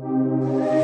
Música